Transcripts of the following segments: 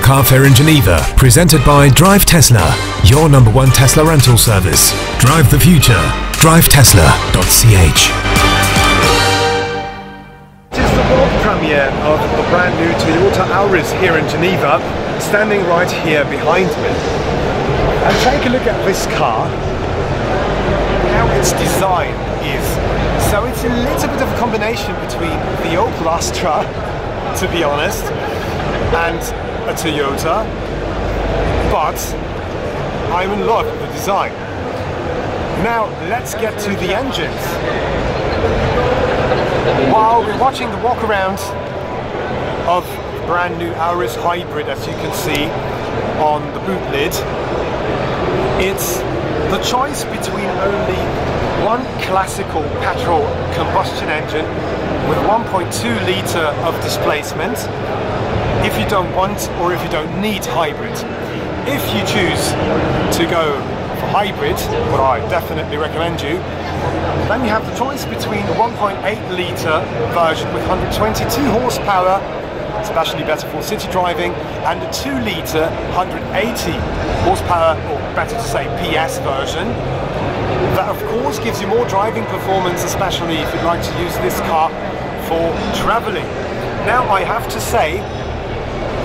Car Fair in Geneva, presented by Drive Tesla, your number one Tesla rental service. Drive the future. DriveTesla.ch. It is the world premiere of the brand new Toyota Auris here in Geneva, standing right here behind me. And take a look at this car, how its design is. So it's a little bit of a combination between the Opel Astra, to be honest, and a Toyota, but I'm in love with the design. Now let's get to the engines. While we're watching the walk around of brand new Auris Hybrid as you can see on the boot lid, it's the choice between only one classical petrol combustion engine with 1.2 litre of displacement if you don't want or if you don't need hybrid. If you choose to go for hybrid, what I definitely recommend you, then you have the choice between the 1.8 litre version with 122 horsepower, especially better for city driving, and the 2 litre 180 horsepower, or better to say PS version. That of course gives you more driving performance, especially if you'd like to use this car for travelling. Now I have to say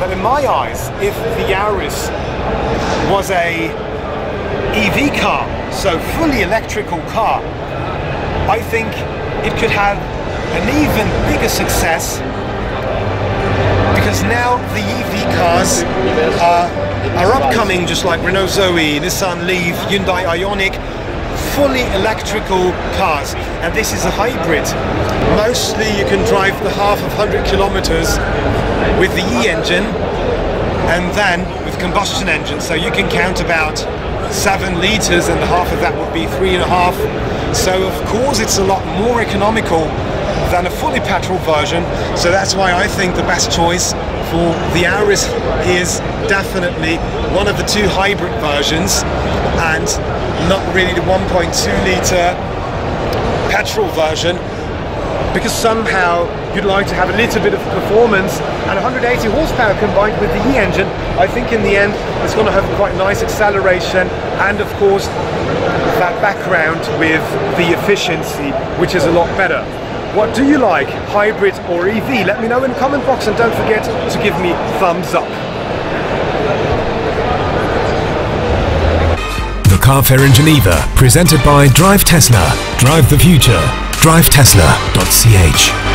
that in my eyes, if the Auris was a EV car, so fully electrical car, I think it could have an even bigger success because now the EV cars are, are upcoming just like Renault Zoe, Nissan Leaf, Hyundai Ioniq, fully electrical cars. And this is a hybrid. Mostly you can drive the half of 100 kilometers with the E-engine and then with combustion engine. So you can count about seven liters and half of that would be three and a half. So of course it's a lot more economical than a fully petrol version. So that's why I think the best choice for the Auris is definitely one of the two hybrid versions. And not really the 1.2 litre petrol version because somehow you'd like to have a little bit of performance and 180 horsepower combined with the E-engine, I think in the end it's going to have quite nice acceleration and of course that background with the efficiency, which is a lot better. What do you like, hybrid or EV? Let me know in the comment box and don't forget to give me thumbs up. Car Fair in Geneva, presented by Drive Tesla. Drive the future. DriveTesla.ch.